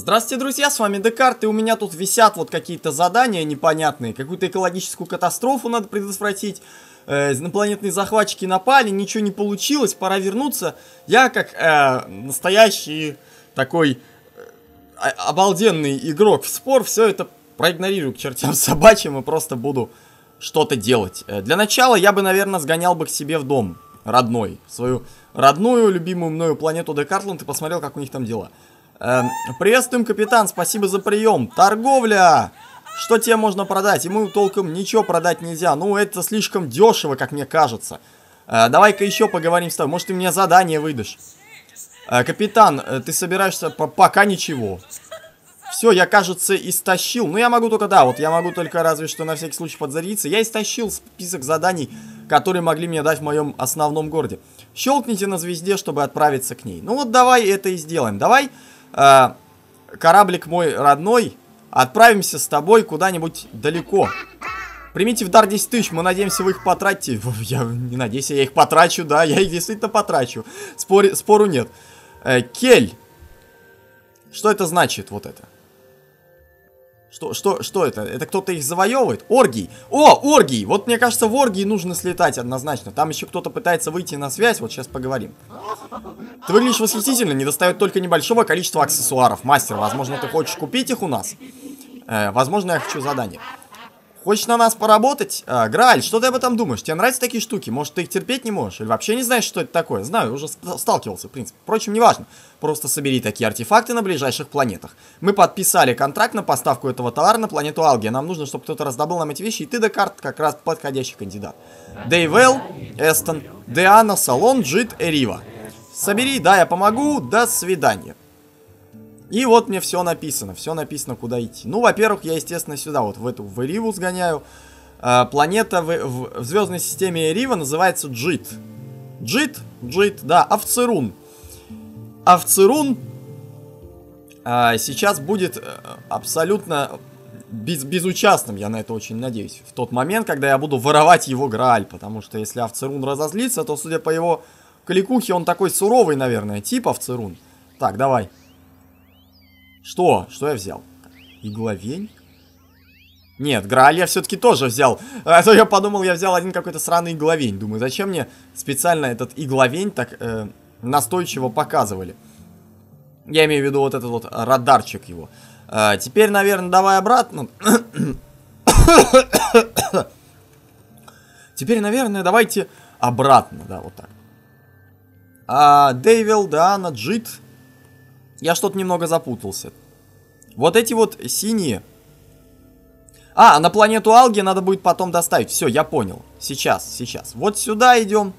Здравствуйте, друзья, с вами Декарт, и у меня тут висят вот какие-то задания непонятные, какую-то экологическую катастрофу надо предотвратить, э, инопланетные захватчики напали, ничего не получилось, пора вернуться. Я как э, настоящий такой э, обалденный игрок в спор, все это проигнорирую к чертям собачьим и просто буду что-то делать. Э, для начала я бы, наверное, сгонял бы к себе в дом родной, свою родную, любимую мною планету Декартланд и посмотрел, как у них там дела. Эм, приветствуем, капитан, спасибо за прием. Торговля! Что тебе можно продать? Ему толком ничего продать нельзя. Ну, это слишком дешево, как мне кажется. Э, Давай-ка еще поговорим с тобой. Может, ты мне задание выдашь? Э, капитан, э, ты собираешься... П Пока ничего. Все, я, кажется, истощил. Ну, я могу только, да, вот я могу только разве что на всякий случай подзарядиться. Я истощил список заданий, которые могли мне дать в моем основном городе. Щелкните на звезде, чтобы отправиться к ней. Ну вот давай это и сделаем. Давай э, кораблик мой родной, отправимся с тобой куда-нибудь далеко. Примите в дар 10 тысяч, мы надеемся, вы их потратите. Я не надеюсь, я их потрачу, да, я их действительно потрачу. Спор, спору нет. Э, Кель. Что это значит, вот это? Что, что, что это? Это кто-то их завоевывает? Оргий! О, Оргий! Вот мне кажется, в Оргии нужно слетать однозначно. Там еще кто-то пытается выйти на связь, вот сейчас поговорим. Ты выглядишь восхитительно, не достает только небольшого количества аксессуаров. Мастер, возможно, ты хочешь купить их у нас? Э, возможно, я хочу задание. Хочешь на нас поработать? А, Грааль, что ты об этом думаешь? Тебе нравятся такие штуки? Может, ты их терпеть не можешь? Или вообще не знаешь, что это такое? Знаю, уже сталкивался, в принципе. Впрочем, неважно. Просто собери такие артефакты на ближайших планетах. Мы подписали контракт на поставку этого товара на планету Алгия. Нам нужно, чтобы кто-то раздобыл нам эти вещи, и ты, Декарт, как раз подходящий кандидат. Дейвел, Эстон, Диана, Салон, Джит, Эрива. Собери, да, я помогу, до свидания. И вот мне все написано, все написано, куда идти. Ну, во-первых, я, естественно, сюда, вот в эту, в Эриву сгоняю. А, планета в, в, в звездной системе Эрива называется Джит. Джит? Джит, да, Овцерун. Овцерун а, сейчас будет э, абсолютно без, безучастным, я на это очень надеюсь, в тот момент, когда я буду воровать его Грааль, потому что если Овцерун разозлится, то, судя по его кликухе, он такой суровый, наверное, тип Овцерун. Так, давай. Что? Что я взял? Игловень? Нет, Грааль я все-таки тоже взял. А то я подумал, я взял один какой-то сраный игловень. Думаю, зачем мне специально этот игловень так э, настойчиво показывали? Я имею в виду вот этот вот радарчик его. А, теперь, наверное, давай обратно. теперь, наверное, давайте обратно, да, вот так. А, Дейвил, Диана, Джит. Я что-то немного запутался. Вот эти вот синие. А, на планету Алги надо будет потом доставить. Все, я понял. Сейчас, сейчас. Вот сюда идем.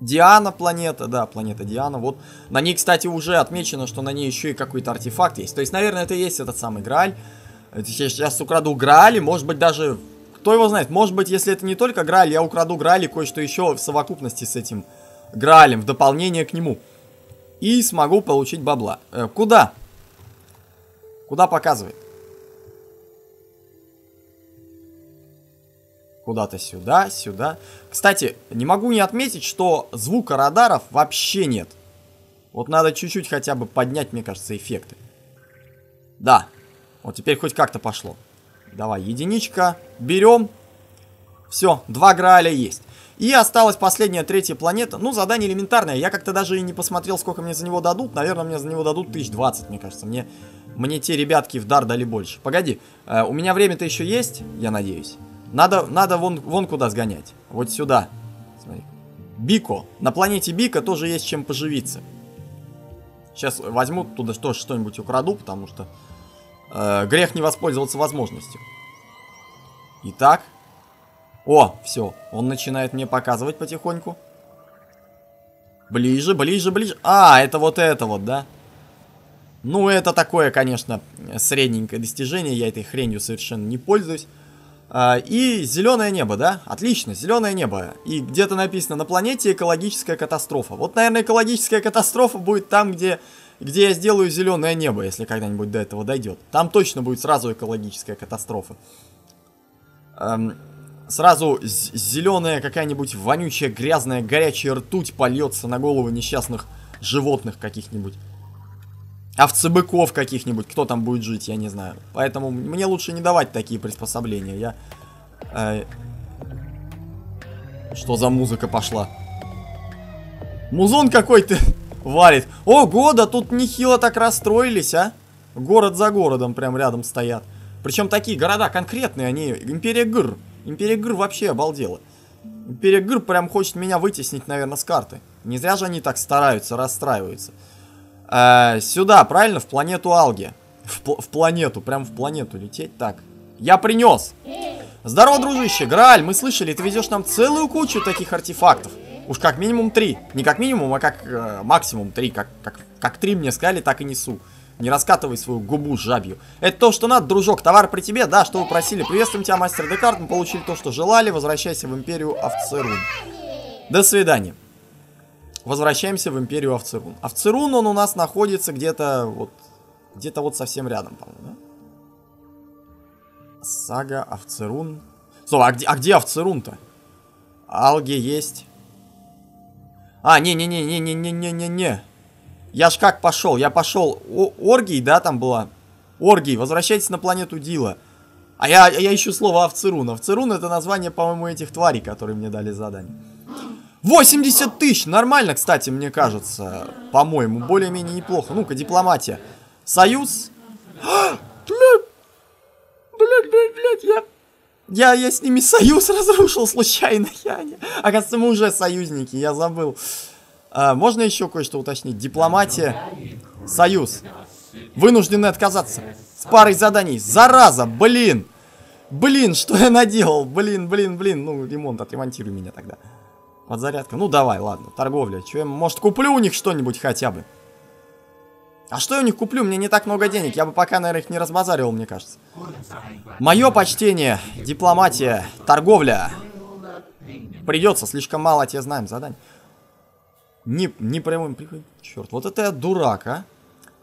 Диана планета, да, планета Диана. Вот на ней, кстати, уже отмечено, что на ней еще и какой-то артефакт есть. То есть, наверное, это и есть этот самый Грааль. Я сейчас украду Грааль, может быть, даже... Кто его знает? Может быть, если это не только Грааль, я украду Грааль и кое-что еще в совокупности с этим Граалем, в дополнение к нему. И смогу получить бабла. Э, куда? Куда показывает? Куда-то сюда, сюда. Кстати, не могу не отметить, что звука радаров вообще нет. Вот надо чуть-чуть хотя бы поднять, мне кажется, эффекты. Да. Вот теперь хоть как-то пошло. Давай, единичка. Берем. Все, два Грааля есть. И осталась последняя, третья планета. Ну, задание элементарное. Я как-то даже и не посмотрел, сколько мне за него дадут. Наверное, мне за него дадут 1020, мне кажется. Мне, мне те ребятки в дар дали больше. Погоди, э, у меня время-то еще есть, я надеюсь. Надо, надо вон, вон куда сгонять. Вот сюда. Смотри. Бико. На планете Бика тоже есть чем поживиться. Сейчас возьму туда что, что-нибудь украду, потому что э, грех не воспользоваться возможностью. Итак, о, все, он начинает мне показывать потихоньку. Ближе, ближе, ближе. А, это вот это вот, да? Ну, это такое, конечно, средненькое достижение. Я этой хренью совершенно не пользуюсь. А, и зеленое небо, да? Отлично, зеленое небо. И где-то написано на планете экологическая катастрофа. Вот, наверное, экологическая катастрофа будет там, где, где я сделаю зеленое небо, если когда-нибудь до этого дойдет. Там точно будет сразу экологическая катастрофа. Эм, сразу зеленая какая-нибудь вонючая, грязная, горячая ртуть польется на голову несчастных животных каких-нибудь. овцебыков каких-нибудь, кто там будет жить, я не знаю. Поэтому мне лучше не давать такие приспособления. Я... Э, что за музыка пошла? Музон какой-то варит. Ого, да тут нехило так расстроились, а? Город за городом прям рядом стоят. Причем такие города конкретные, они... Империя Гр. Империя Гр вообще обалдела. Империя Гр прям хочет меня вытеснить, наверное, с карты. Не зря же они так стараются, расстраиваются. Э, сюда, правильно? В планету Алги. В, пл в планету, прям в планету лететь. Так, я принес. Здорово, дружище. Грааль, мы слышали, ты везешь нам целую кучу таких артефактов. Уж как минимум три. Не как минимум, а как э, максимум три. Как, как, как три мне сказали, так и несу. Не раскатывай свою губу жабью. Это то, что надо, дружок. Товар при тебе, да, что вы просили. Приветствуем тебя, мастер Декарт. Мы получили то, что желали. Возвращайся в империю Овцерун. До свидания. Возвращаемся в империю Овцерун. Овцерун, он у нас находится где-то вот... Где-то вот совсем рядом, по-моему, да? Сага Овцерун. Стоп, а где, а где Овцерун-то? Алги есть. А, не-не-не-не-не-не-не-не-не. Я ж как пошел? Я пошел... О, Оргий, да, там была? Оргий, возвращайтесь на планету Дила. А я, я ищу слово Овцерун. Овцерун это название, по-моему, этих тварей, которые мне дали задание. 80 тысяч! Нормально, кстати, мне кажется. По-моему, более-менее неплохо. Ну-ка, дипломатия. Союз. блядь! Блядь, блядь, блядь, я... Я, я с ними союз разрушил случайно. Я не... Оказывается, мы уже союзники, я забыл. А, можно еще кое-что уточнить? Дипломатия. Союз. Вынуждены отказаться. С парой заданий. Зараза, блин. Блин, что я наделал? Блин, блин, блин. Ну, ремонт, отремонтируй меня тогда. Подзарядка. Ну, давай, ладно. Торговля. Че может, куплю у них что-нибудь хотя бы? А что я у них куплю? Мне не так много денег. Я бы пока, наверное, их не разбазаривал, мне кажется. Мое почтение. Дипломатия. Торговля. Придется. Слишком мало тебе знаем заданий. Не, не прямым. Черт, вот это я дурак, а.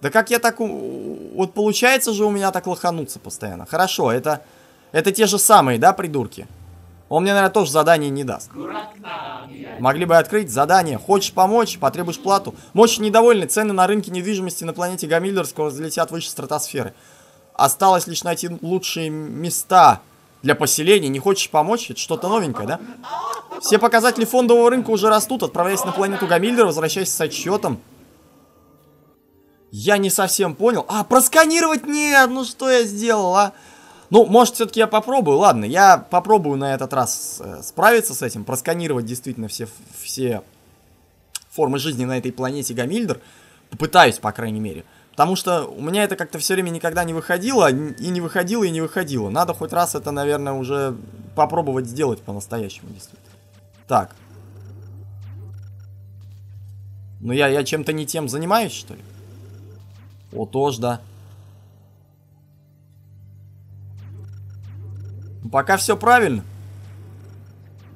Да как я так... Вот получается же у меня так лохануться постоянно. Хорошо, это... Это те же самые, да, придурки? Он мне, наверное, тоже задание не даст. Могли бы открыть задание. Хочешь помочь? Потребуешь плату. Мощь недовольны. Цены на рынке недвижимости на планете Гамильдер скоро взлетят выше стратосферы. Осталось лишь найти лучшие места для поселения. Не хочешь помочь? Это что-то новенькое, да? Все показатели фондового рынка уже растут. Отправляйся на планету Гамильдер, возвращайся с отчетом. Я не совсем понял. А, просканировать нет! Ну что я сделал, а? Ну, может, все-таки я попробую. Ладно, я попробую на этот раз э, справиться с этим. Просканировать действительно все, все формы жизни на этой планете Гамильдер. Попытаюсь, по крайней мере. Потому что у меня это как-то все время никогда не выходило, и не выходило, и не выходило. Надо хоть раз это, наверное, уже попробовать сделать по-настоящему, действительно. Так. Ну я, я чем-то не тем занимаюсь, что ли? О, тоже, да. Ну, пока все правильно.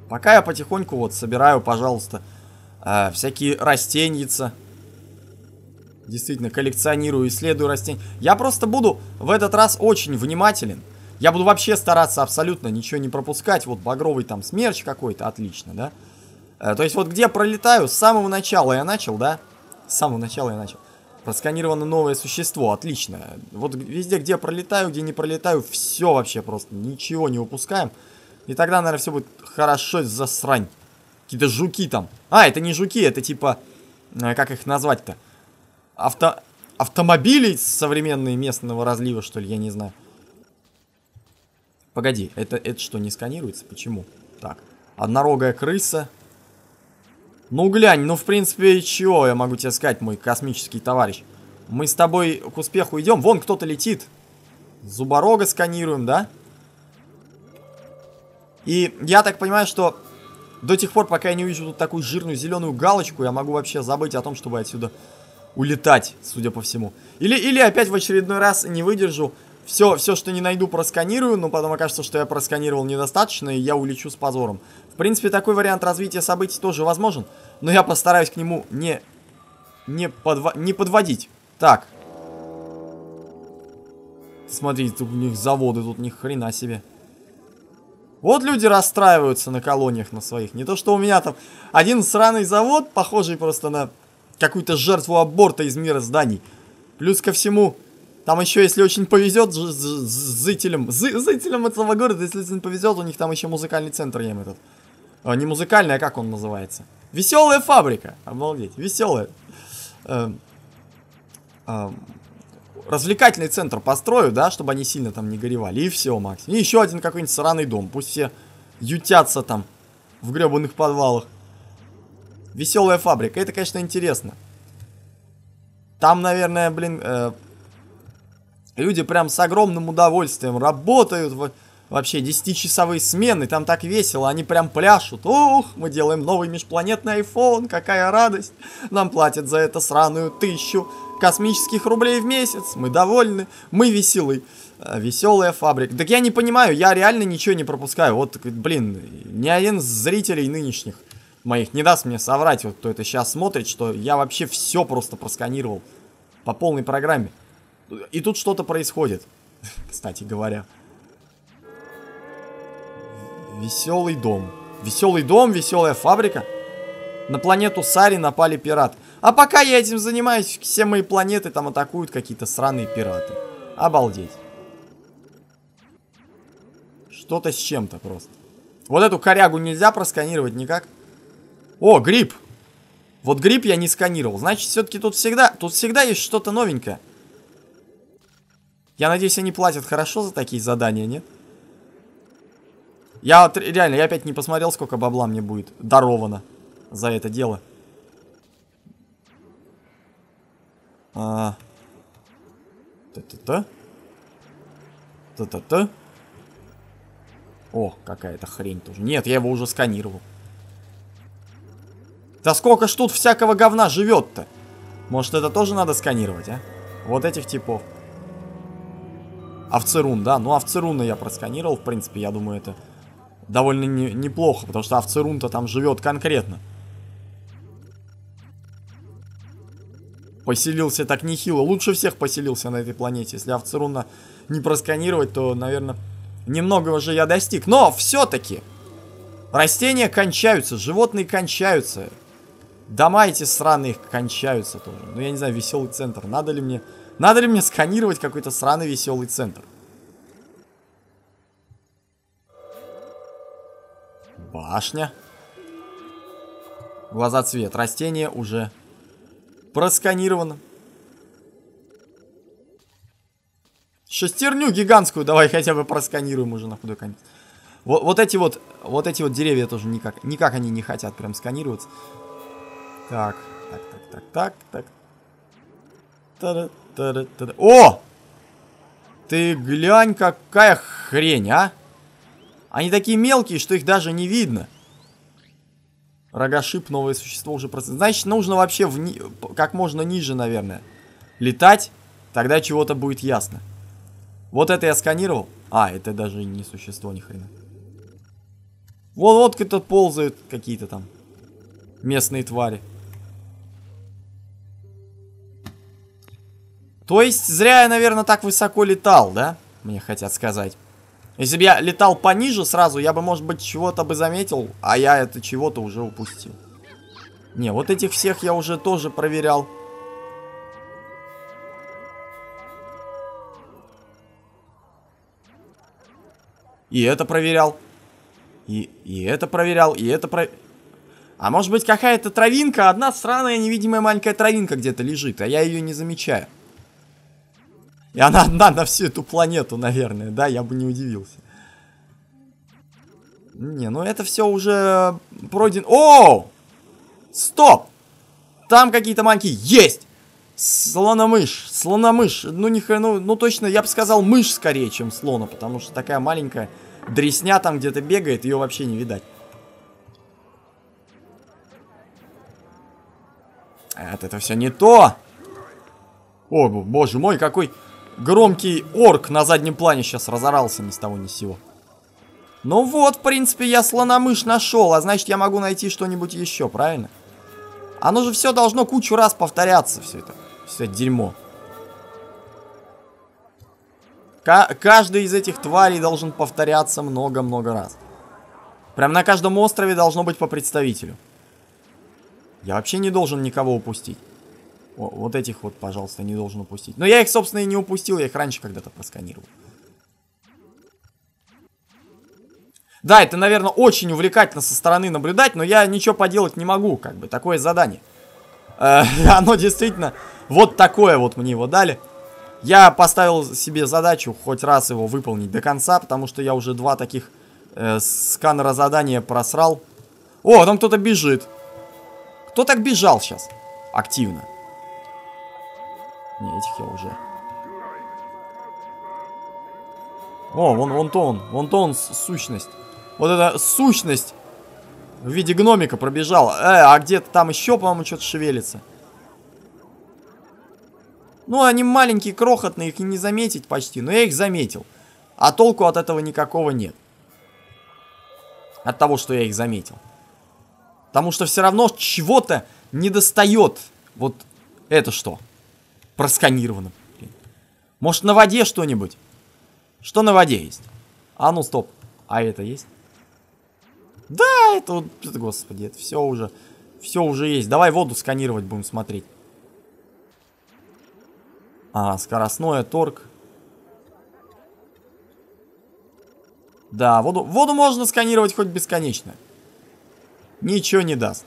Пока я потихоньку вот собираю, пожалуйста, э, всякие растеньица. Действительно, коллекционирую, исследую растения. Я просто буду в этот раз очень внимателен. Я буду вообще стараться абсолютно ничего не пропускать. Вот багровый там смерч какой-то, отлично, да? Э, то есть вот где пролетаю, с самого начала я начал, да? С самого начала я начал. Просканировано новое существо, отлично. Вот везде, где пролетаю, где не пролетаю, все вообще просто, ничего не упускаем. И тогда, наверное, все будет хорошо засрань. Какие-то жуки там. А, это не жуки, это типа, э, как их назвать-то? Авто... Автомобили современные местного разлива, что ли, я не знаю. Погоди, это, это что, не сканируется? Почему? Так, однорогая крыса. Ну, глянь, ну, в принципе, чего я могу тебе сказать, мой космический товарищ? Мы с тобой к успеху идем. Вон кто-то летит. Зуборога сканируем, да? И я так понимаю, что до тех пор, пока я не увижу тут такую жирную зеленую галочку, я могу вообще забыть о том, чтобы отсюда улетать, судя по всему. Или, или опять в очередной раз не выдержу все, все, что не найду, просканирую, но потом окажется, что я просканировал недостаточно, и я улечу с позором. В принципе, такой вариант развития событий тоже возможен, но я постараюсь к нему не, не, подво не подводить. Так. Смотрите, тут у них заводы, тут ни хрена себе. Вот люди расстраиваются на колониях на своих. Не то, что у меня там один сраный завод, похожий просто на какую-то жертву аборта из мира зданий. Плюс ко всему, там еще, если очень повезет жителям, жителям этого города, если очень повезет, у них там еще музыкальный центр им этот. А, не музыкальный, а как он называется? Веселая фабрика. Обалдеть. Веселая. Э, э, развлекательный центр построю, да, чтобы они сильно там не горевали. И все, Макс. И еще один какой-нибудь сраный дом. Пусть все ютятся там в гребаных подвалах. Веселая фабрика. Это, конечно, интересно. Там, наверное, блин, э, люди прям с огромным удовольствием работают. В вообще 10-часовые смены, там так весело, они прям пляшут. Ух, мы делаем новый межпланетный iPhone, какая радость. Нам платят за это сраную тысячу космических рублей в месяц, мы довольны, мы веселы. Э, Веселая фабрика. Так я не понимаю, я реально ничего не пропускаю. Вот, блин, ни один из зрителей нынешних моих не даст мне соврать, вот кто это сейчас смотрит, что я вообще все просто просканировал по полной программе. И тут что-то происходит, кстати говоря. Веселый дом. Веселый дом, веселая фабрика. На планету Сари напали пираты. А пока я этим занимаюсь, все мои планеты там атакуют какие-то сраные пираты. Обалдеть. Что-то с чем-то просто. Вот эту корягу нельзя просканировать никак. О, гриб. Вот гриб я не сканировал. Значит, все-таки тут всегда, тут всегда есть что-то новенькое. Я надеюсь, они платят хорошо за такие задания, нет? Я вот реально, я опять не посмотрел, сколько бабла мне будет даровано за это дело. А... Та-та-та. Та-та-та. О, какая-то хрень тоже. Нет, я его уже сканировал. Да сколько ж тут всякого говна живет-то? Может, это тоже надо сканировать, а? Вот этих типов. Овцерун, да? Ну, овцеруна я просканировал, в принципе, я думаю, это довольно не, неплохо, потому что Овцерун-то там живет конкретно. Поселился так нехило. Лучше всех поселился на этой планете. Если Овцеруна не просканировать, то, наверное, немного уже я достиг. Но все-таки растения кончаются, животные кончаются. Дома эти сраные кончаются тоже. Ну, я не знаю, веселый центр. Надо ли мне... Надо ли мне сканировать какой-то сраный веселый центр? Башня. Глаза цвет. Растение уже просканировано. Шестерню гигантскую давай хотя бы просканируем уже на худой конец. Вот, вот эти вот, вот эти вот деревья тоже никак, никак они не хотят прям сканироваться. Так, так, так, так, так, так. Та -та -та О! Ты глянь, какая хрень, а? Они такие мелкие, что их даже не видно. Рогашип, новое существо уже просто... Значит, нужно вообще в ни... как можно ниже, наверное, летать. Тогда чего-то будет ясно. Вот это я сканировал. А, это даже не существо, ни хрена. Вот, вот тут ползают какие-то там местные твари. То есть, зря я, наверное, так высоко летал, да? Мне хотят сказать. Если бы я летал пониже сразу, я бы, может быть, чего-то бы заметил, а я это чего-то уже упустил. Не, вот этих всех я уже тоже проверял. И это проверял. И, и это проверял, и это про... А может быть какая-то травинка, одна странная невидимая маленькая травинка где-то лежит, а я ее не замечаю. И она одна на всю эту планету, наверное, да, я бы не удивился. Не, ну это все уже пройден... О! Стоп! Там какие-то маленькие... Есть! Слономыш, слономыш. Ну, не, ну, ну, точно, я бы сказал мышь скорее, чем слона, потому что такая маленькая дресня там где-то бегает, ее вообще не видать. Это, это все не то. О, боже мой, какой громкий орк на заднем плане сейчас разорался ни с того ни с сего. Ну вот, в принципе, я слономыш нашел, а значит, я могу найти что-нибудь еще, правильно? Оно же все должно кучу раз повторяться, все это, все это дерьмо. К каждый из этих тварей должен повторяться много-много раз. Прям на каждом острове должно быть по представителю. Я вообще не должен никого упустить. Вот этих вот, пожалуйста, не должен упустить. Но я их, собственно, и не упустил, я их раньше когда-то просканировал. Да, это, наверное, очень увлекательно со стороны наблюдать, но я ничего поделать не могу, как бы, такое задание. Э, оно действительно вот такое вот мне его дали. Я поставил себе задачу хоть раз его выполнить до конца, потому что я уже два таких э, сканера задания просрал. О, там кто-то бежит. Кто так бежал сейчас? Активно. Не, этих я уже. О, вон, вон то он, вон то он, сущность. Вот эта сущность в виде гномика пробежала. Э, а где-то там еще, по-моему, что-то шевелится. Ну, они маленькие, крохотные, их и не заметить почти. Но я их заметил. А толку от этого никакого нет. От того, что я их заметил. Потому что все равно чего-то не достает. Вот это что? Просканировано. Может, на воде что-нибудь? Что на воде есть? А ну, стоп. А это есть? Да, это господи, это все уже, все уже есть. Давай воду сканировать будем смотреть. А, скоростное, торг. Да, воду, воду можно сканировать хоть бесконечно. Ничего не даст.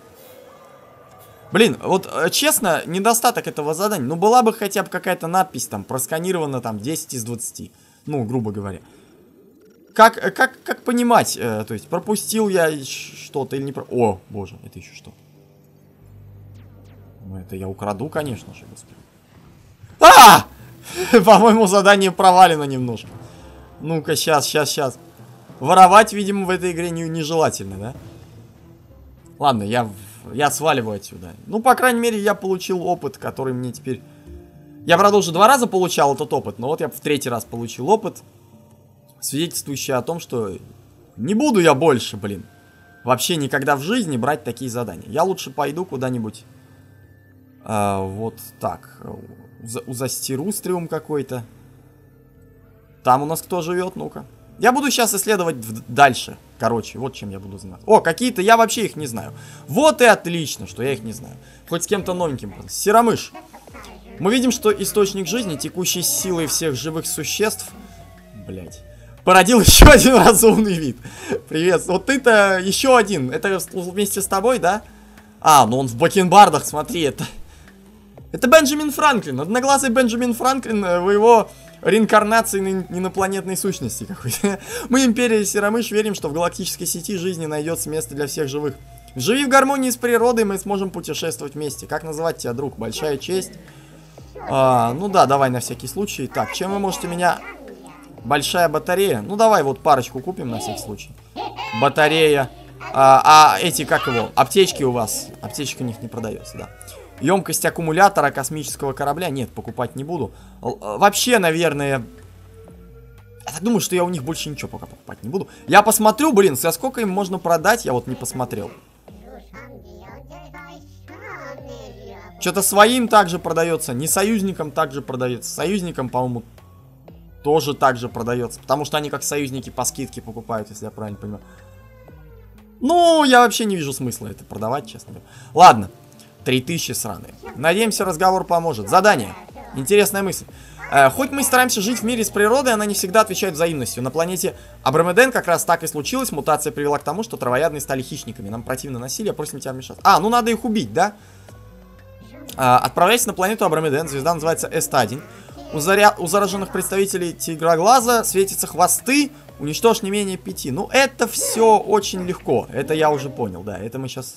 Блин, вот э, честно, недостаток этого задания. Ну, была бы хотя бы какая-то надпись там, просканировано там 10 из 20. Ну, грубо говоря как, э, как, как понимать, э, то есть пропустил я что-то или не про... О, боже, это еще что? Ну, это я украду, конечно же, господи. А! По-моему, задание провалено немножко. Ну-ка, сейчас, сейчас, сейчас. Воровать, видимо, в этой игре не, нежелательно, да? Ладно, я, я сваливаю отсюда. Ну, по крайней мере, я получил опыт, который мне теперь... Я, правда, уже два раза получал этот опыт, но вот я в третий раз получил опыт свидетельствующее о том, что не буду я больше, блин, вообще никогда в жизни брать такие задания. Я лучше пойду куда-нибудь а, вот так, у застирустриум какой-то. Там у нас кто живет, ну-ка. Я буду сейчас исследовать дальше. Короче, вот чем я буду заниматься. О, какие-то, я вообще их не знаю. Вот и отлично, что я их не знаю. Хоть с кем-то новеньким. Серомыш. Мы видим, что источник жизни, текущей силой всех живых существ... Блять породил еще один разумный вид. Привет. Вот ты-то еще один. Это вместе с тобой, да? А, ну он в бакенбардах, смотри, это... Это Бенджамин Франклин, одноглазый Бенджамин Франклин э, в его реинкарнации на инопланетной сущности какой-то. Мы, Империя Серомыш, верим, что в галактической сети жизни найдется место для всех живых. Живи в гармонии с природой, мы сможем путешествовать вместе. Как называть тебя, друг? Большая честь. А, ну да, давай на всякий случай. Так, чем вы можете меня Большая батарея. Ну, давай вот парочку купим на всякий случай. Батарея. А, а эти, как его, аптечки у вас. Аптечка у них не продается, да. Емкость аккумулятора космического корабля. Нет, покупать не буду. Л вообще, наверное... Я так думаю, что я у них больше ничего пока покупать не буду. Я посмотрю, блин, за сколько им можно продать, я вот не посмотрел. Что-то своим также продается, не союзникам также продается. Союзникам, по-моему, тоже так же продается. Потому что они как союзники по скидке покупают, если я правильно понимаю. Ну, я вообще не вижу смысла это продавать, честно говоря. Ладно, 3000 сраные. Надеемся, разговор поможет. Задание. Интересная мысль. Э, хоть мы стараемся жить в мире с природой, она не всегда отвечает взаимностью. На планете Абрамеден как раз так и случилось. Мутация привела к тому, что травоядные стали хищниками. Нам противно насилие, просим тебя вмешаться. А, ну надо их убить, да? Э, отправляйся на планету Абрамеден. Звезда называется Эст-1. У, заря... у зараженных представителей тигроглаза светятся хвосты, уничтожь не менее пяти. Ну, это все очень легко. Это я уже понял, да. Это мы сейчас...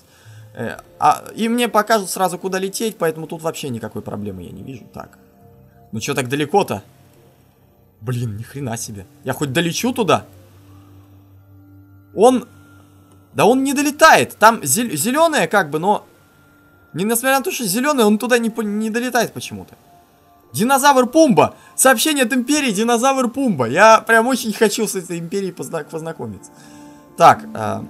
Э, а, и мне покажут сразу, куда лететь, поэтому тут вообще никакой проблемы я не вижу. Так. Ну, что так далеко-то? Блин, ни хрена себе. Я хоть долечу туда? Он... Да он не долетает. Там зел... зеленое как бы, но... Не несмотря на то, что зеленый, он туда не, не долетает почему-то. Динозавр Пумба! Сообщение от Империи Динозавр Пумба. Я прям очень хочу с этой Империей позна познакомиться. Так, э,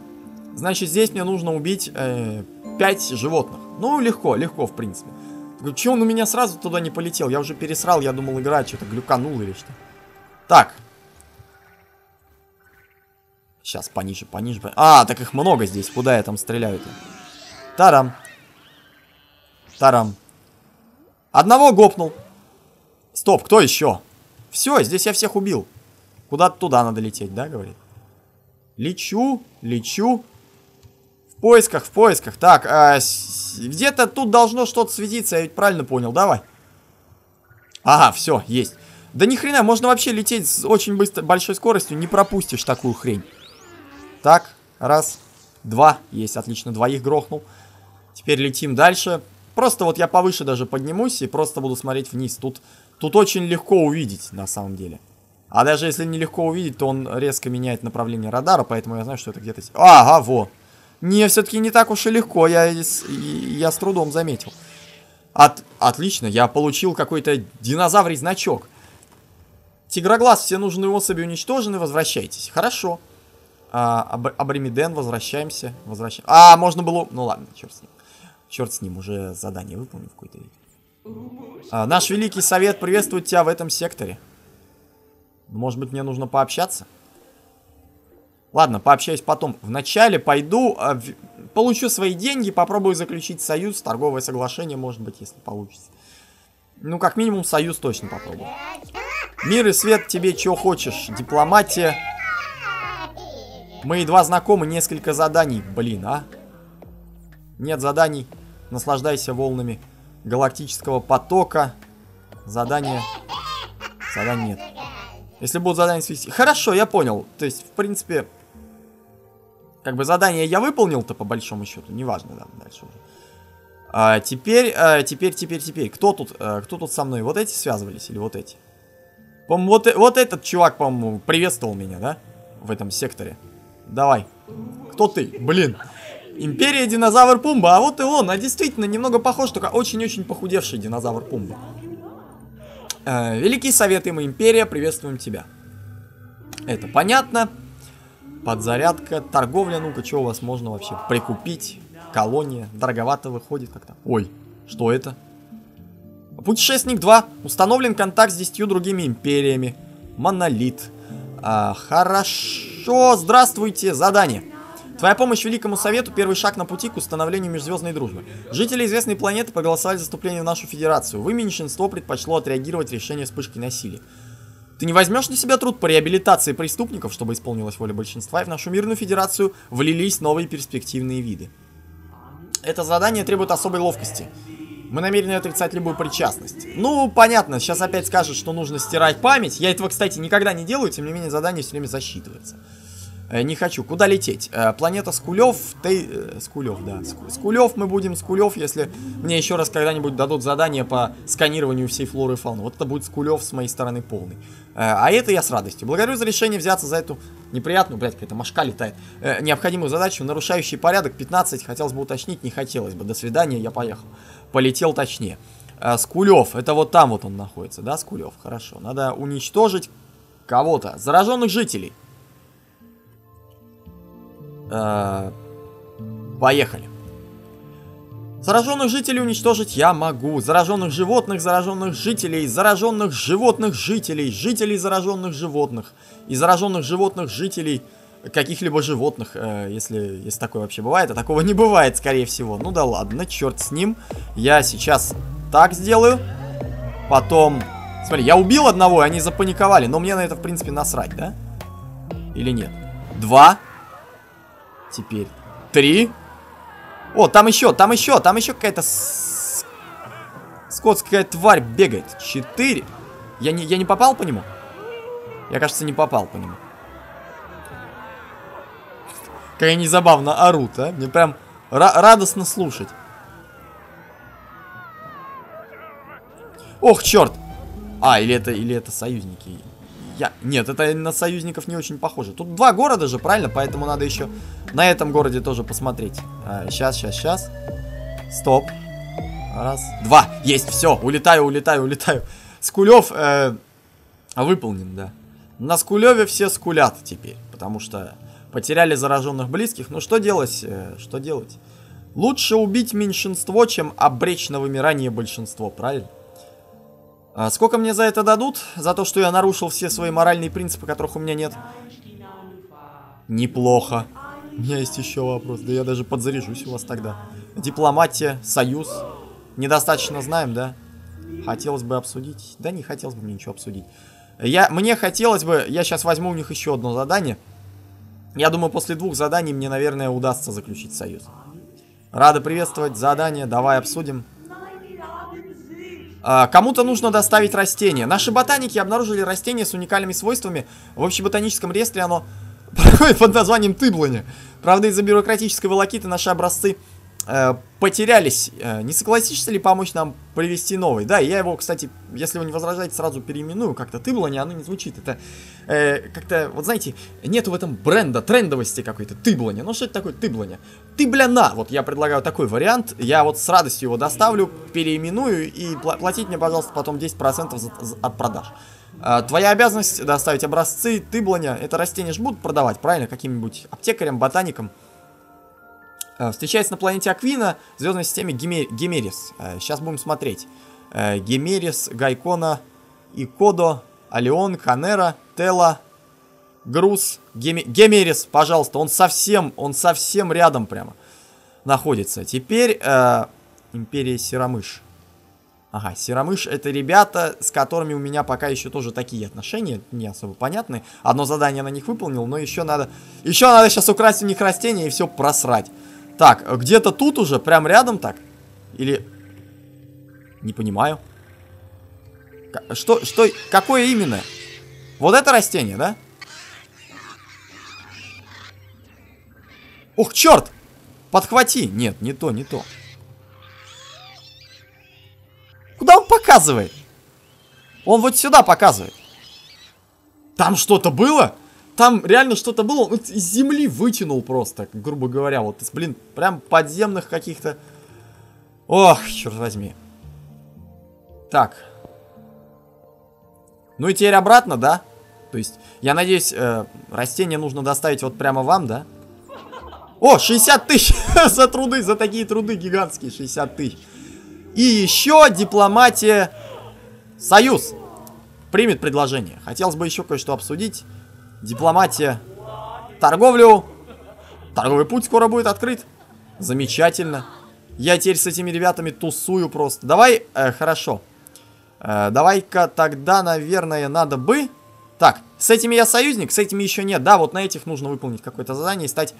значит, здесь мне нужно убить э, 5 животных. Ну, легко, легко, в принципе. Че он у меня сразу туда не полетел? Я уже пересрал, я думал, играть что-то глюканул или что. Так. Сейчас, пониже, пониже. А, так их много здесь. Куда я там стреляю-то? Тарам. Тарам. Одного гопнул. Стоп, кто еще? Все, здесь я всех убил. Куда-то туда надо лететь, да, говорит? Лечу, лечу. В поисках, в поисках. Так, а, где-то тут должно что-то светиться, я ведь правильно понял. Давай. Ага, все, есть. Да ни хрена, можно вообще лететь с очень быстро, большой скоростью, не пропустишь такую хрень. Так, раз, два, есть, отлично, двоих грохнул. Теперь летим дальше. Просто вот я повыше даже поднимусь и просто буду смотреть вниз. Тут, тут очень легко увидеть, на самом деле. А даже если нелегко увидеть, то он резко меняет направление радара, поэтому я знаю, что это где-то... Ага, во. Не, все-таки не так уж и легко, я, я с трудом заметил. От, отлично, я получил какой-то динозаврий значок. Тигроглаз, все нужные особи уничтожены, возвращайтесь. Хорошо. А, аб Абремиден, возвращаемся. Возвращаем. А, можно было... Ну ладно, черт с ним. Черт с ним, уже задание выполнил в какой-то вид. А, наш Великий Совет приветствует тебя в этом секторе. Может быть, мне нужно пообщаться? Ладно, пообщаюсь потом. Вначале пойду, в... получу свои деньги, попробую заключить союз, торговое соглашение, может быть, если получится. Ну, как минимум, союз точно попробую. Мир и свет тебе чего хочешь. Дипломатия. Мы едва знакомы, несколько заданий. Блин, а? Нет заданий. Наслаждайся волнами галактического потока. Задание. Заданий нет. Если будут задания свести... Хорошо, я понял. То есть, в принципе... Как бы задание я выполнил-то по большому счету. Неважно, да, дальше уже. А, теперь, а, теперь, теперь, теперь. Кто тут, а, кто тут со мной? Вот эти связывались или вот эти? По-моему, вот, вот этот чувак, по-моему, приветствовал меня, да? В этом секторе. Давай. Кто ты? Блин. Империя динозавр Пумба. А вот и он. А действительно, немного похож, только очень-очень похудевший динозавр Пумба. Э, Великий Совет мы Империя, приветствуем тебя. Это понятно. Подзарядка, торговля, ну-ка, что у вас можно вообще прикупить? Колония, дороговато выходит как-то. Ой, что это? Путешественник 2. Установлен контакт с 10 другими империями. Монолит. А, хорошо, здравствуйте, задание. Твоя помощь Великому Совету – первый шаг на пути к установлению межзвездной дружбы. Жители известной планеты проголосовали за вступление в нашу федерацию. Вы, меньшинство, предпочло отреагировать решение вспышки насилия. Ты не возьмешь на себя труд по реабилитации преступников, чтобы исполнилась воля большинства, и в нашу мирную федерацию влились новые перспективные виды. Это задание требует особой ловкости. Мы намерены отрицать любую причастность. Ну, понятно, сейчас опять скажут, что нужно стирать память. Я этого, кстати, никогда не делаю, тем не менее задание все время засчитывается. Э, не хочу. Куда лететь? Э, планета Скулев. Ты... Э, Скулев, да. Скулев мы будем Скулев, если мне еще раз когда-нибудь дадут задание по сканированию всей флоры и фауны. Вот это будет Скулев с моей стороны полный. А это я с радостью. Благодарю за решение взяться за эту неприятную, блядь, какая-то машка летает, необходимую задачу, нарушающий порядок 15. Хотелось бы уточнить, не хотелось бы. До свидания, я поехал. Полетел точнее. Скулев, это вот там вот он находится, да, Скулев? Хорошо. Надо уничтожить кого-то. Зараженных жителей. Э, поехали. Зараженных жителей уничтожить я могу. Зараженных животных, зараженных жителей, зараженных животных жителей, жителей зараженных животных и зараженных животных жителей каких-либо животных, э, если, если такое вообще бывает. А такого не бывает, скорее всего. Ну да ладно, черт с ним. Я сейчас так сделаю. Потом... Смотри, я убил одного, и они запаниковали. Но мне на это, в принципе, насрать, да? Или нет? Два теперь. Три. О, там еще, там еще, там еще какая-то скотская тварь бегает. Четыре. Я не, я не попал по нему? Я, кажется, не попал по нему. Как они забавно орут, а? Мне прям радостно слушать. Ох, черт! А, или это, или это союзники. Я... Нет, это на союзников не очень похоже. Тут два города же, правильно? Поэтому надо еще на этом городе тоже посмотреть. А, сейчас, сейчас, сейчас. Стоп. Раз, два. Есть, все. Улетаю, улетаю, улетаю. Скулев э, выполнен, да. На Скулеве все скулят теперь. Потому что потеряли зараженных близких. Ну что делать? Э, что делать? Лучше убить меньшинство, чем обречь на вымирание большинство, правильно? А сколько мне за это дадут? За то, что я нарушил все свои моральные принципы, которых у меня нет? Неплохо. У меня есть еще вопрос. Да я даже подзаряжусь у вас тогда. Дипломатия, союз. Недостаточно знаем, да? хотелось бы обсудить. Да не хотелось бы мне ничего обсудить. Я, мне хотелось бы, я сейчас возьму у них еще одно задание. Я думаю, после двух заданий мне, наверное, удастся заключить союз. Рада приветствовать задание, давай обсудим. А, Кому-то нужно доставить растения. Наши ботаники обнаружили растение с уникальными свойствами. В общеботаническом реестре оно проходит под названием тыблоне. Правда, из-за бюрократической волокиты наши образцы э, потерялись. Э, не согласишься ли помочь нам привести новый? Да, я его, кстати, если вы не возражаете, сразу переименую. Как-то тыблоне, оно не звучит. Это э, как-то, вот знаете, нет в этом бренда, трендовости какой-то. Тыблоне. Ну, что это такое тыблоне? Тыбляна. Вот я предлагаю такой вариант. Я вот с радостью его доставлю, переименую и пла платить мне, пожалуйста, потом 10% за, за, от продаж. А, твоя обязанность доставить образцы тыблоня. Это растение же будут продавать, правильно? Каким-нибудь аптекарям, ботаникам. А, встречается на планете Аквина, в звездной системе Гемер... Гемерис. Сейчас будем смотреть. А, Гемерис, Гайкона, Икодо, Алион, Ханера, Тела, Груз, Геме... Гемерис, пожалуйста. Он совсем, он совсем рядом прямо находится. Теперь э, Империя Серомыш. Ага, Серомыш это ребята, с которыми у меня пока еще тоже такие отношения, не особо понятны. Одно задание на них выполнил, но еще надо... Еще надо сейчас украсть у них растения и все просрать. Так, где-то тут уже, прям рядом так? Или... Не понимаю. Что, что, какое именно? Вот это растение, да? Ух, черт! Подхвати! Нет, не то, не то. Куда он показывает? Он вот сюда показывает. Там что-то было? Там реально что-то было. Он из земли вытянул просто, грубо говоря. Вот, блин, прям подземных каких-то... Ох, черт возьми. Так. Ну и теперь обратно, да? То есть, я надеюсь, э, растение нужно доставить вот прямо вам, да? О, 60 тысяч за труды, за такие труды гигантские, 60 тысяч. И еще дипломатия Союз примет предложение. Хотелось бы еще кое-что обсудить. Дипломатия торговлю. Торговый путь скоро будет открыт. Замечательно. Я теперь с этими ребятами тусую просто. Давай, э, хорошо. Э, Давай-ка тогда, наверное, надо бы... Так, с этими я союзник, с этими еще нет. Да, вот на этих нужно выполнить какое-то задание и стать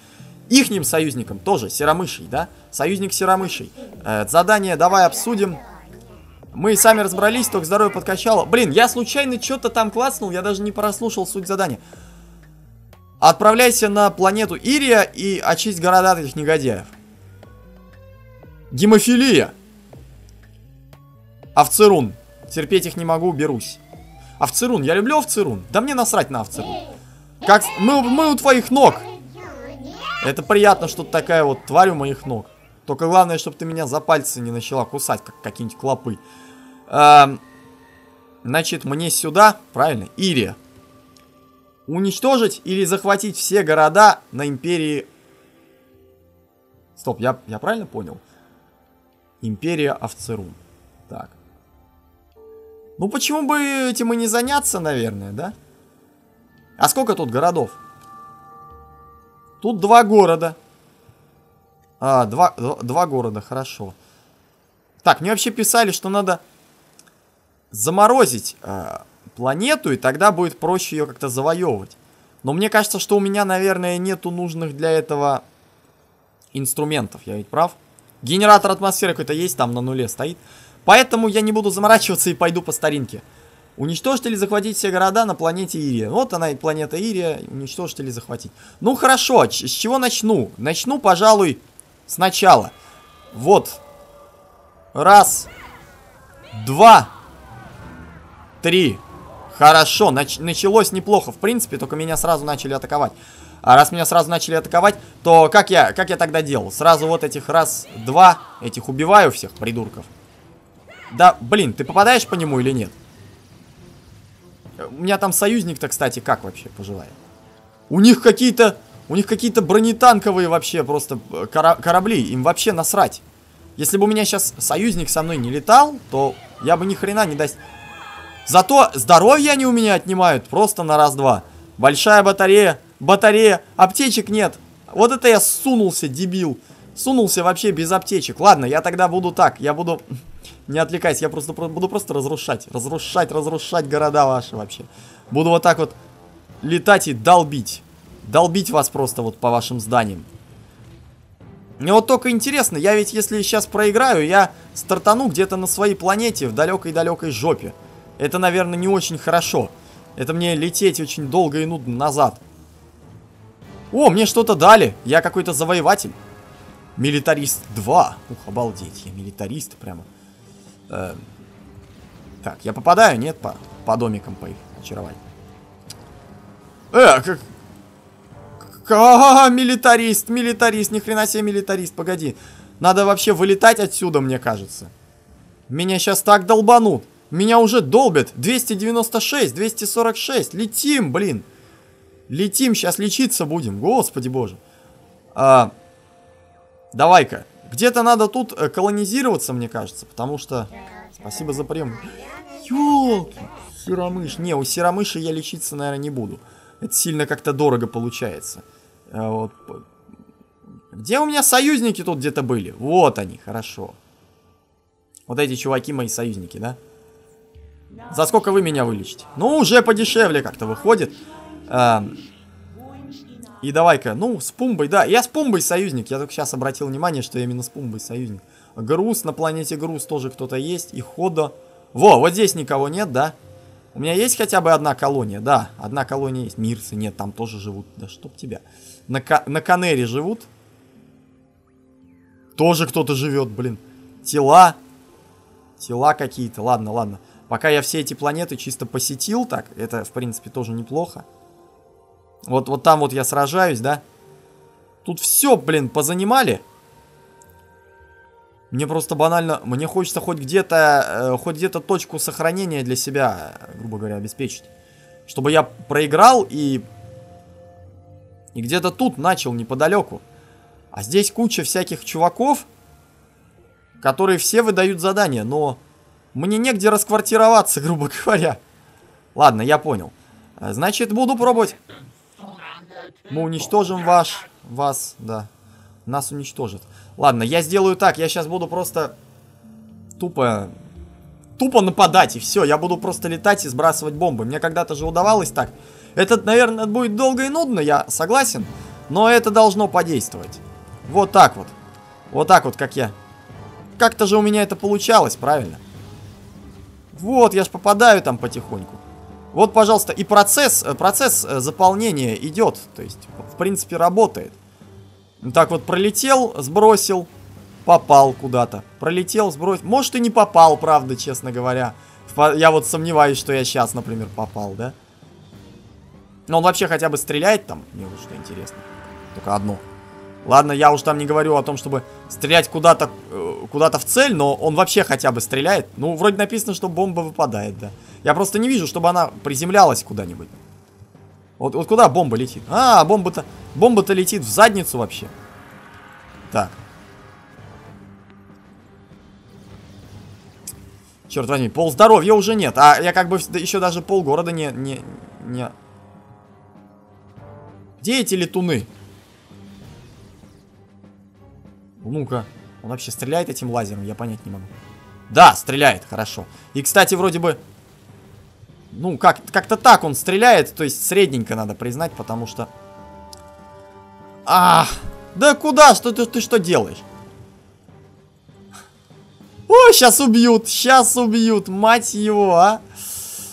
ихним союзником тоже, Серомышей, да? Союзник Серомышей. Э, задание давай обсудим. Мы сами разобрались, только здоровье подкачало. Блин, я случайно что-то там клацнул, я даже не прослушал суть задания. Отправляйся на планету Ирия и очисть города от этих негодяев. Гемофилия. Овцерун. Терпеть их не могу, берусь. Овцерун, я люблю овцерун. Да мне насрать на овцерун. Как... Мы, мы у твоих ног. Это приятно, что ты такая вот тварь у моих ног. Только главное, чтобы ты меня за пальцы не начала кусать, как какие-нибудь клопы. Эм, значит, мне сюда, правильно, Ирия. Уничтожить или захватить все города на империи... Стоп, я, я правильно понял? Империя Овцерум. Так. Ну, почему бы этим и не заняться, наверное, да? А сколько тут городов? Тут два города. А, два, два города, хорошо. Так, мне вообще писали, что надо заморозить э, планету, и тогда будет проще ее как-то завоевывать. Но мне кажется, что у меня, наверное, нету нужных для этого инструментов. Я ведь прав? Генератор атмосферы какой-то есть, там на нуле стоит. Поэтому я не буду заморачиваться и пойду по старинке. Уничтожить или захватить все города на планете Ирия. Вот она и планета Ирия. Уничтожить или захватить. Ну хорошо, с чего начну? Начну, пожалуй, сначала. Вот. Раз. Два. Три. Хорошо, нач началось неплохо, в принципе, только меня сразу начали атаковать. А раз меня сразу начали атаковать, то как я, как я тогда делал? Сразу вот этих раз, два, этих убиваю всех, придурков. Да, блин, ты попадаешь по нему или нет? У меня там союзник-то, кстати, как вообще поживает? У них какие-то... У них какие-то бронетанковые вообще просто э, кора корабли. Им вообще насрать. Если бы у меня сейчас союзник со мной не летал, то я бы ни хрена не даст... Зато здоровье они у меня отнимают просто на раз-два. Большая батарея, батарея, аптечек нет. Вот это я сунулся, дебил. Сунулся вообще без аптечек. Ладно, я тогда буду так, я буду... Не отвлекайся, я просто буду просто разрушать. Разрушать, разрушать города ваши вообще. Буду вот так вот летать и долбить. Долбить вас просто вот по вашим зданиям. Мне вот только интересно, я ведь если сейчас проиграю, я стартану где-то на своей планете в далекой-далекой жопе. Это, наверное, не очень хорошо. Это мне лететь очень долго и нудно назад. О, мне что-то дали. Я какой-то завоеватель. Милитарист 2. Ух, обалдеть, я милитарист прямо. Э, так, я попадаю, нет, по, по домикам по их очарованию. Э, как... А, милитарист, милитарист, ни хрена себе милитарист, погоди. Надо вообще вылетать отсюда, мне кажется. Меня сейчас так долбанут. Меня уже долбят. 296, 246. Летим, блин. Летим, сейчас лечиться будем. Господи боже. А, Давай-ка. Где-то надо тут э, колонизироваться, мне кажется, потому что... Спасибо за прием. Ёлки, серомыш. Не, у серомыши я лечиться, наверное, не буду. Это сильно как-то дорого получается. А вот. Где у меня союзники тут где-то были? Вот они, хорошо. Вот эти чуваки мои союзники, да? За сколько вы меня вылечите? Ну, уже подешевле как-то выходит. А, и давай-ка, ну, с Пумбой, да. Я с Пумбой союзник. Я только сейчас обратил внимание, что я именно с Пумбой союзник. Груз, на планете Груз тоже кто-то есть. И Ходо. Во, вот здесь никого нет, да? У меня есть хотя бы одна колония? Да, одна колония есть. Мирсы, нет, там тоже живут. Да чтоб тебя. На, на Канере живут. Тоже кто-то живет, блин. Тела. Тела какие-то. Ладно, ладно. Пока я все эти планеты чисто посетил, так, это, в принципе, тоже неплохо. Вот, вот там вот я сражаюсь, да? Тут все, блин, позанимали. Мне просто банально, мне хочется хоть где-то, э, хоть где-то точку сохранения для себя, грубо говоря, обеспечить. Чтобы я проиграл и... И где-то тут начал, неподалеку. А здесь куча всяких чуваков, которые все выдают задания, но мне негде расквартироваться, грубо говоря. Ладно, я понял. Значит, буду пробовать. Мы уничтожим ваш... Вас, да. Нас уничтожат. Ладно, я сделаю так. Я сейчас буду просто... Тупо... Тупо нападать, и все. Я буду просто летать и сбрасывать бомбы. Мне когда-то же удавалось так. Это, наверное, будет долго и нудно, я согласен. Но это должно подействовать. Вот так вот. Вот так вот, как я. Как-то же у меня это получалось, правильно? Вот, я ж попадаю там потихоньку. Вот, пожалуйста, и процесс, э, процесс э, заполнения идет. То есть, в принципе, работает. Так вот, пролетел, сбросил, попал куда-то. Пролетел, сбросил. Может, и не попал, правда, честно говоря. Я вот сомневаюсь, что я сейчас, например, попал, да? Но он вообще хотя бы стреляет там? Мне вот что интересно. Только одно. Ладно, я уж там не говорю о том, чтобы стрелять куда-то э, куда-то в цель, но он вообще хотя бы стреляет. Ну, вроде написано, что бомба выпадает, да. Я просто не вижу, чтобы она приземлялась куда-нибудь. Вот, вот куда бомба летит? А, бомба-то бомба-то летит в задницу вообще. Так. Черт возьми, пол здоровья уже нет. А я как бы еще даже пол города не... не, не... Где эти летуны? Ну-ка. Он вообще стреляет этим лазером? Я понять не могу. Да, стреляет, хорошо. И, кстати, вроде бы... Ну, как-то как так он стреляет. То есть, средненько надо признать, потому что... А, да куда? Что ты, ты что делаешь? О, сейчас убьют, сейчас убьют, мать его, а.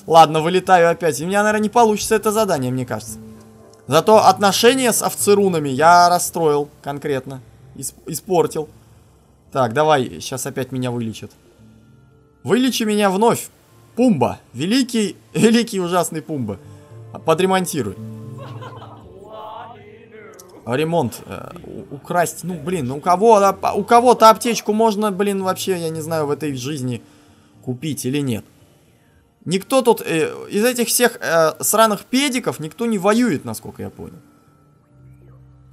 Ладно, вылетаю опять. У меня, наверное, не получится это задание, мне кажется. Зато отношения с овцерунами я расстроил конкретно. Исп испортил. Так, давай, сейчас опять меня вылечат. Вылечи меня вновь. Пумба. Великий, великий ужасный Пумба. Подремонтируй. Ремонт. Э, украсть. Ну, блин, ну у кого у кого-то аптечку можно, блин, вообще, я не знаю, в этой жизни купить или нет. Никто тут, э, из этих всех э, сраных педиков, никто не воюет, насколько я понял.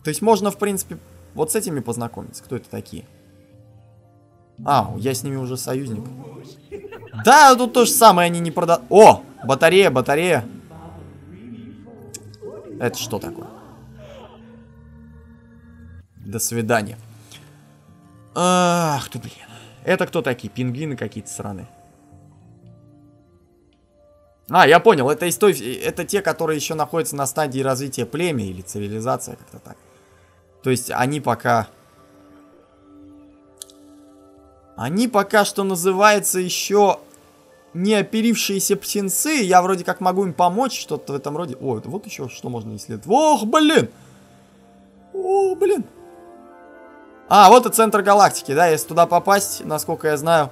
То есть можно, в принципе, вот с этими познакомиться. Кто это такие? А, я с ними уже союзник. Да, тут то же самое, они не продают. О, батарея, батарея. Это что такое? До свидания. Ах ты, блин. Это кто такие? Пингвины какие-то сраные. А, я понял, это, из той, это те, которые еще находятся на стадии развития племя или цивилизация, как-то так. То есть они пока... Они пока что называется еще не оперившиеся птенцы. Я вроде как могу им помочь, что-то в этом роде. О, вот еще что можно исследовать. Ох, блин! О, блин! А, вот и центр галактики, да, если туда попасть, насколько я знаю,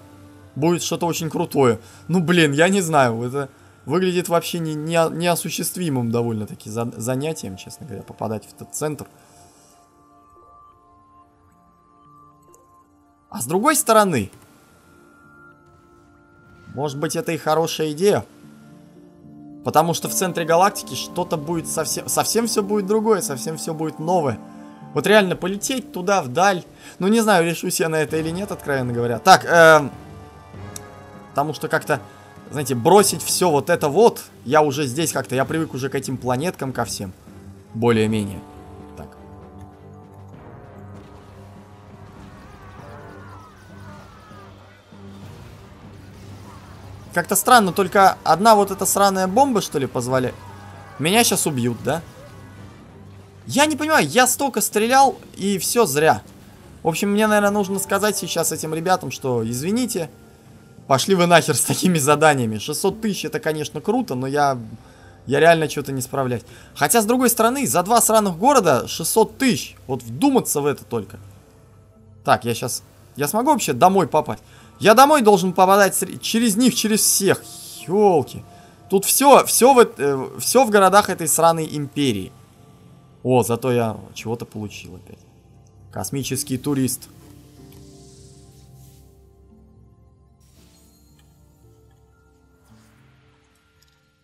будет что-то очень крутое. Ну, блин, я не знаю, это выглядит вообще не, не, неосуществимым довольно-таки за, занятием, честно говоря, попадать в этот центр. А с другой стороны, может быть это и хорошая идея. Потому что в центре галактики что-то будет совсем... Совсем все будет другое, совсем все будет новое. Вот реально полететь туда, вдаль. Ну, не знаю, решусь я на это или нет, откровенно говоря. Так, эм... Потому что как-то, знаете, бросить все вот это вот, я уже здесь как-то, я привык уже к этим планеткам, ко всем. Более-менее. Как-то странно, только одна вот эта сраная бомба, что ли, позвали. Меня сейчас убьют, да? Я не понимаю, я столько стрелял, и все зря. В общем, мне, наверное, нужно сказать сейчас этим ребятам, что извините, пошли вы нахер с такими заданиями. 600 тысяч это, конечно, круто, но я, я реально что-то не справляюсь. Хотя, с другой стороны, за два сраных города 600 тысяч. Вот вдуматься в это только. Так, я сейчас... Я смогу вообще домой попасть? Я домой должен попадать через них, через всех. Ёлки. Тут все, все в, э, все в городах этой сраной империи. О, зато я чего-то получил опять. Космический турист.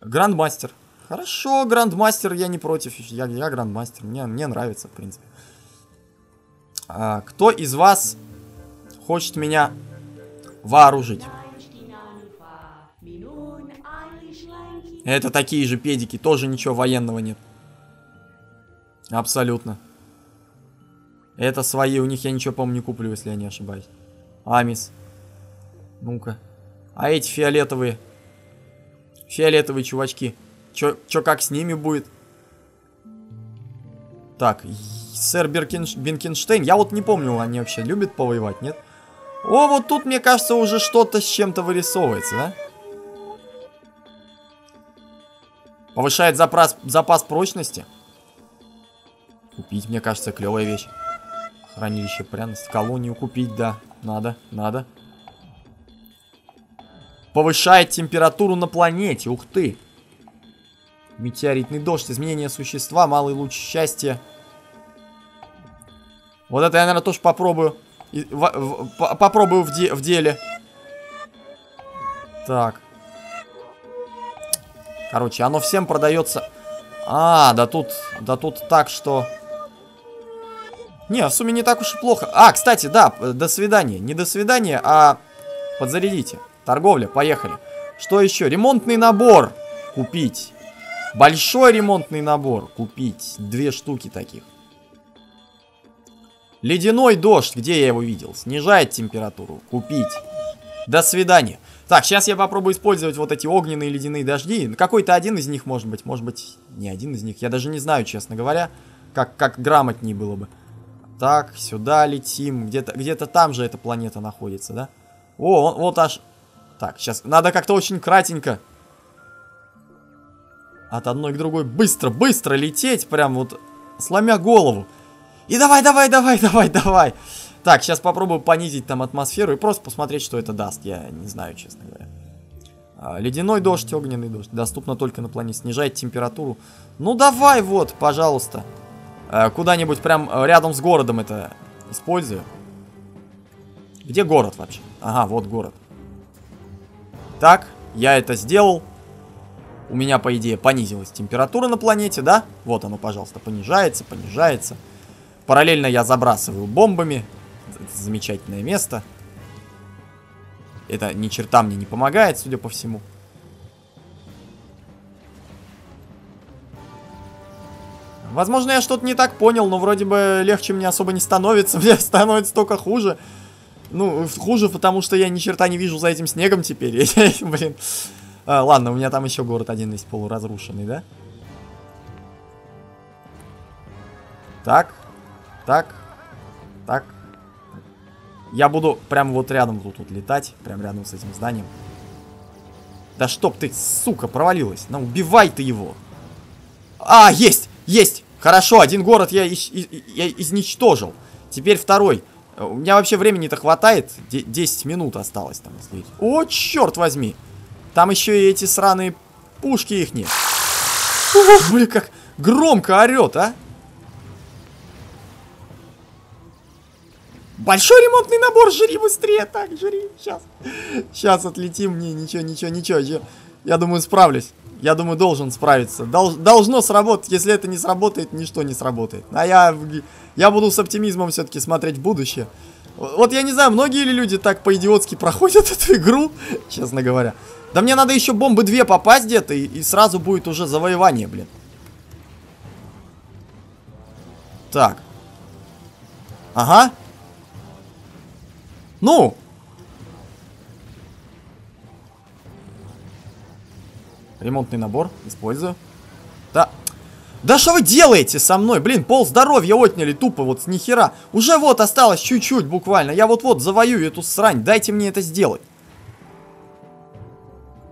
Грандмастер. Хорошо, грандмастер, я не против. Я, я грандмастер, мне, мне нравится, в принципе. А, кто из вас хочет меня вооружить? Это такие же педики, тоже ничего военного нет. Абсолютно. Это свои, у них я ничего, по-моему, не куплю, если я не ошибаюсь. Амис. Ну-ка. А эти фиолетовые? Фиолетовые чувачки. Чё, чё как с ними будет? Так, сэр Беркинш... Бенкенштейн. Я вот не помню, они вообще любят повоевать, нет? О, вот тут, мне кажется, уже что-то с чем-то вырисовывается, да? Повышает запас, запас прочности. Купить, мне кажется, клевая вещь. Хранилище пряности. Колонию купить, да. Надо, надо. Повышает температуру на планете. Ух ты. Метеоритный дождь. Изменение существа. Малый луч счастья. Вот это я, наверное, тоже попробую. И, в, в, попробую в, де, в деле. Так. Короче, оно всем продается... А, да тут, да тут так, что... Не, в сумме не так уж и плохо. А, кстати, да, до свидания. Не до свидания, а подзарядите. Торговля, поехали. Что еще? Ремонтный набор купить. Большой ремонтный набор купить. Две штуки таких. Ледяной дождь, где я его видел? Снижает температуру. Купить. До свидания. Так, сейчас я попробую использовать вот эти огненные ледяные дожди. Какой-то один из них, может быть. Может быть, не один из них. Я даже не знаю, честно говоря, как, как грамотнее было бы. Так, сюда летим. Где-то где, -то, там же эта планета находится, да? О, он, вот аж... Так, сейчас надо как-то очень кратенько. От одной к другой быстро, быстро лететь. Прям вот сломя голову. И давай, давай, давай, давай, давай. Так, сейчас попробую понизить там атмосферу и просто посмотреть, что это даст. Я не знаю, честно говоря. А, ледяной дождь, огненный дождь. Доступно только на планете. Снижает температуру. Ну давай вот, пожалуйста. Э, куда-нибудь прям э, рядом с городом это использую. Где город вообще? Ага, вот город. Так, я это сделал. У меня, по идее, понизилась температура на планете, да? Вот оно, пожалуйста, понижается, понижается. Параллельно я забрасываю бомбами. Это замечательное место. Это ни черта мне не помогает, судя по всему. Возможно, я что-то не так понял, но вроде бы легче мне особо не становится. Мне становится только хуже. Ну, хуже, потому что я ни черта не вижу за этим снегом теперь. Блин. А, ладно, у меня там еще город один есть полуразрушенный, да? Так. Так. Так. Я буду прям вот рядом тут, тут летать. Прям рядом с этим зданием. Да чтоб ты, сука, провалилась. Ну, убивай ты его. А, есть! Есть! Хорошо, один город я, ис я изничтожил. Теперь второй. У меня вообще времени-то хватает. 10 минут осталось там. О, черт возьми. Там еще и эти сраные пушки их нет. Блин, как громко орет, а. Большой ремонтный набор, жри быстрее, так, жри, сейчас. Сейчас отлетим, не, ничего, ничего, ничего, я думаю, справлюсь. Я думаю, должен справиться. Долж, должно сработать. Если это не сработает, ничто не сработает. А я, я буду с оптимизмом все-таки смотреть в будущее. Вот я не знаю, многие ли люди так по-идиотски проходят эту игру, честно говоря. Да мне надо еще бомбы две попасть где-то, и, и сразу будет уже завоевание, блин. Так. Ага. Ну! Ремонтный набор. Использую. Да. Да что вы делаете со мной? Блин, пол здоровья отняли тупо вот с нихера. Уже вот осталось чуть-чуть буквально. Я вот-вот завоюю эту срань. Дайте мне это сделать.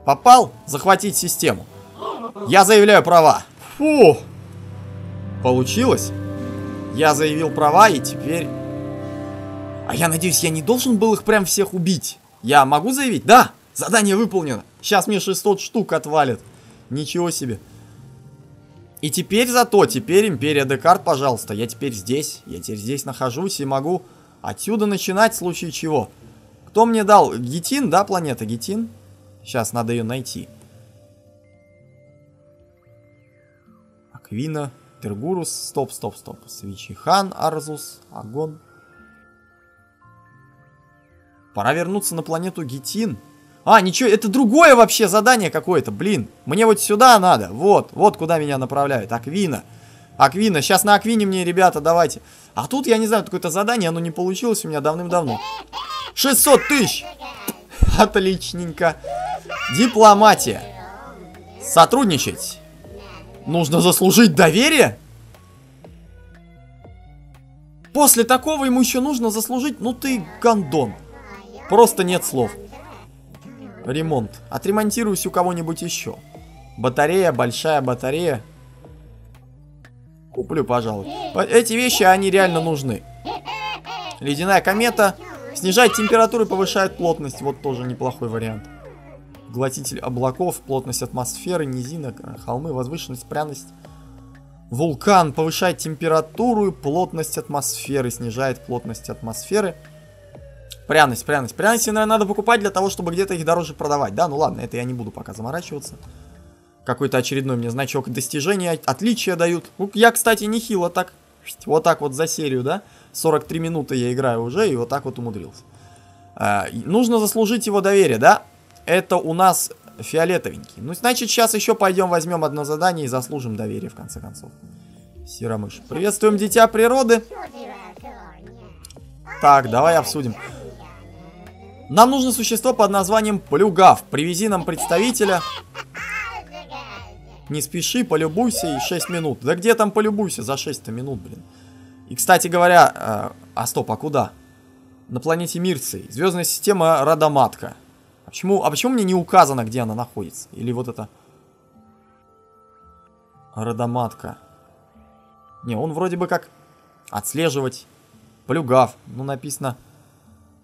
Попал? Захватить систему. Я заявляю права. Фу. Получилось. Я заявил права и теперь... А я надеюсь, я не должен был их прям всех убить. Я могу заявить? Да, задание выполнено. Сейчас мне 600 штук отвалит. Ничего себе. И теперь зато, теперь Империя Декарт, пожалуйста. Я теперь здесь. Я теперь здесь нахожусь и могу отсюда начинать в случае чего. Кто мне дал? Гетин, да, планета Гетин? Сейчас надо ее найти. Аквина, Тергурус, стоп, стоп, стоп. Свичихан, Арзус, Агон. Пора вернуться на планету Гетин. А, ничего, это другое вообще задание какое-то, блин. Мне вот сюда надо, вот, вот куда меня направляют. Аквина. Аквина, сейчас на Аквине мне, ребята, давайте. А тут, я не знаю, какое-то задание, оно не получилось у меня давным-давно. 600 тысяч! Отличненько. Дипломатия. Сотрудничать. Нужно заслужить доверие? После такого ему еще нужно заслужить... Ну ты гандон. Просто нет слов. Ремонт. Отремонтируюсь у кого-нибудь еще. Батарея, большая батарея. Куплю, пожалуй. Эти вещи, они реально нужны. Ледяная комета. Снижает температуру и повышает плотность. Вот тоже неплохой вариант. Глотитель облаков, плотность атмосферы, низина, холмы, возвышенность, пряность. Вулкан повышает температуру и плотность атмосферы, снижает плотность атмосферы. Пряность, пряность. Пряности, наверное, надо покупать для того, чтобы где-то их дороже продавать. Да, ну ладно, это я не буду пока заморачиваться. Какой-то очередной мне значок достижения, отличия дают. Я, кстати, нехило так, вот так вот за серию, да. 43 минуты я играю уже и вот так вот умудрился. А, нужно заслужить его доверие, да? Это у нас фиолетовенький. Ну, значит, сейчас еще пойдем возьмем одно задание и заслужим доверие, в конце концов. Серомыш. Приветствуем, дитя природы. Так, давай обсудим. Нам нужно существо под названием Плюгав. Привези нам представителя. Не спеши, полюбуйся и 6 минут. Да где там полюбуйся за 6 минут, блин. И, кстати говоря... Э, а стоп, а куда? На планете Мирций. Звездная система Радоматка. А почему, а почему мне не указано, где она находится? Или вот это... Радоматка. Не, он вроде бы как... Отслеживать. Плюгав. Ну, написано...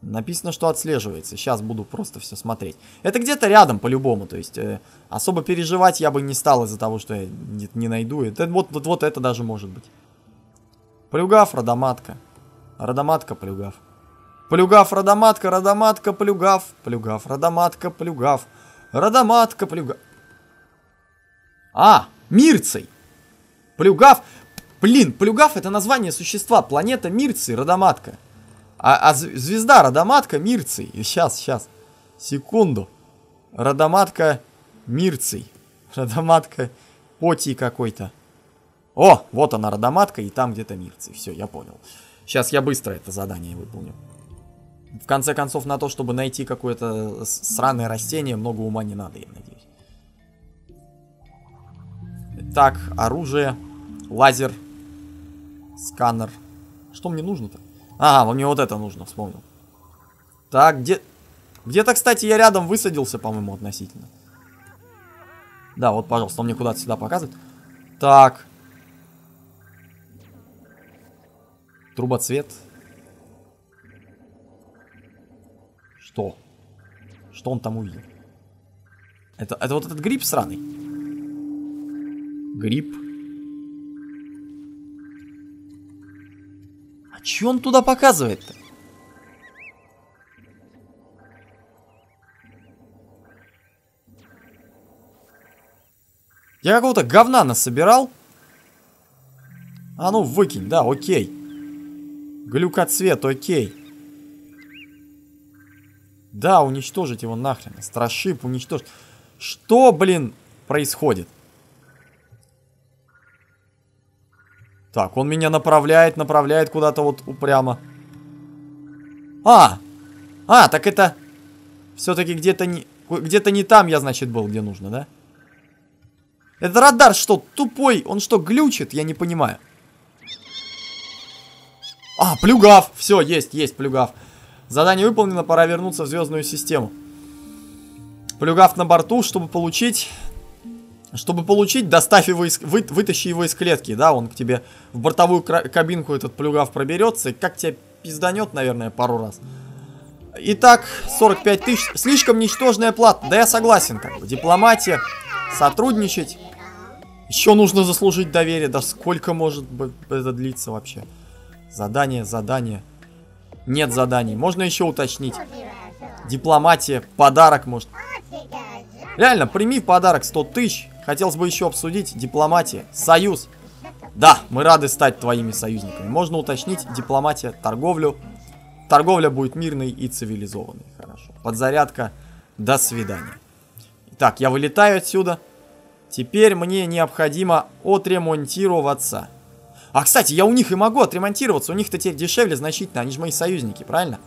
Написано, что отслеживается. Сейчас буду просто все смотреть. Это где-то рядом по-любому. То есть э, особо переживать я бы не стал из-за того, что я не, не найду. Это, вот, вот, вот это даже может быть. Плюгав, родоматка. Родоматка, плюгав. Плюгав, родоматка, родоматка, плюгав. Плюгав, родоматка, плюгав. Родоматка, плюгав. А, Мирцей. Плюгав. Блин, Плюгав это название существа. Планета Мирций, родоматка. А, а звезда, Родоматка, Мирций. Сейчас, сейчас. Секунду. Родоматка, Мирций. Родоматка, Потий какой-то. О, вот она, Родоматка, и там где-то Мирций. Все, я понял. Сейчас я быстро это задание выполню. В конце концов, на то, чтобы найти какое-то сраное растение, много ума не надо, я надеюсь. Так, оружие, лазер, сканер. Что мне нужно-то? Ага, мне вот это нужно, вспомнил. Так, где... Где-то, кстати, я рядом высадился, по-моему, относительно. Да, вот, пожалуйста, он мне куда-то сюда показывает. Так. Трубоцвет. Что? Что он там увидел? Это, это вот этот гриб сраный. Гриб. Че он туда показывает-то? Я какого-то говна насобирал. А ну, выкинь, да, окей. Глюкоцвет, окей. Да, уничтожить его нахрен. Страшип уничтожить. Что, блин, происходит? Так, он меня направляет, направляет куда-то вот упрямо. А! А, так это... Все-таки где-то не... Где-то не там я, значит, был, где нужно, да? Это радар что, тупой? Он что, глючит? Я не понимаю. А, плюгав. Все, есть, есть плюгав. Задание выполнено, пора вернуться в звездную систему. Плюгав на борту, чтобы получить... Чтобы получить, доставь его из... Вы, вытащи его из клетки, да, он к тебе в бортовую кабинку этот плюгав проберется, и как тебя пизданет, наверное, пару раз. Итак, 45 тысяч. Слишком ничтожная плата. Да я согласен, как бы. Дипломатия, сотрудничать. Еще нужно заслужить доверие. Да сколько может это длиться вообще? Задание, задание. Нет заданий. Можно еще уточнить. Дипломатия, подарок может. Реально, прими в подарок 100 тысяч. Хотелось бы еще обсудить дипломатия, союз. Да, мы рады стать твоими союзниками. Можно уточнить дипломатия, торговлю. Торговля будет мирной и цивилизованной. Хорошо. Подзарядка. До свидания. Так, я вылетаю отсюда. Теперь мне необходимо отремонтироваться. А, кстати, я у них и могу отремонтироваться. У них-то теперь дешевле значительно. Они же мои союзники, правильно?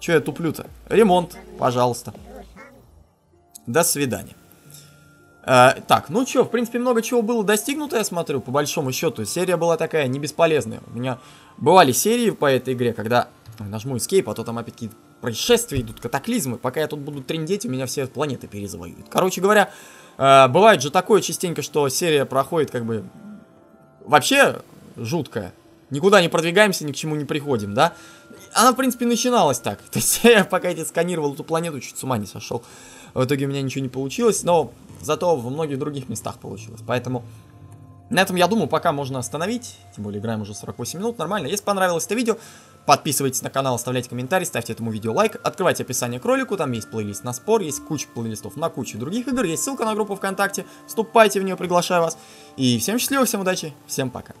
Че я туплю-то? Ремонт, пожалуйста. До свидания. Э, так, ну что, в принципе, много чего было достигнуто, я смотрю, по большому счету. Серия была такая не бесполезная. У меня бывали серии по этой игре, когда нажму Escape, а то там опять какие-то происшествия идут, катаклизмы. Пока я тут буду трендеть, у меня все планеты перезавоюют. Короче говоря, э, бывает же такое частенько, что серия проходит как бы вообще жуткая. Никуда не продвигаемся, ни к чему не приходим, да? Она, в принципе, начиналась так. То есть я пока я сканировал эту планету, чуть с ума не сошел. В итоге у меня ничего не получилось, но зато во многих других местах получилось. Поэтому на этом, я думаю, пока можно остановить. Тем более играем уже 48 минут, нормально. Если понравилось это видео, подписывайтесь на канал, оставляйте комментарий, ставьте этому видео лайк. Открывайте описание к ролику, там есть плейлист на спор, есть куча плейлистов на кучу других игр, есть ссылка на группу ВКонтакте. Вступайте в нее, приглашаю вас. И всем счастливо, всем удачи, всем пока.